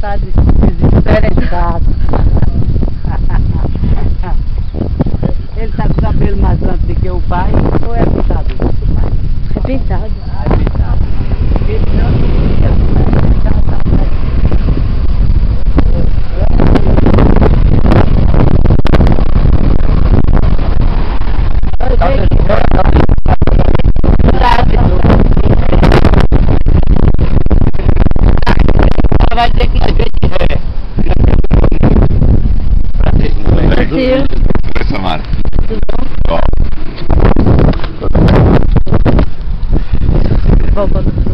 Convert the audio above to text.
tá desesperado. Ele tá com o cabelo mais antes do que o pai, ou é puxado? vai dizer que a gente é. Prazer, moleque. Prazer. Oi, Samara. Tudo bom? Bom. Bom, bom.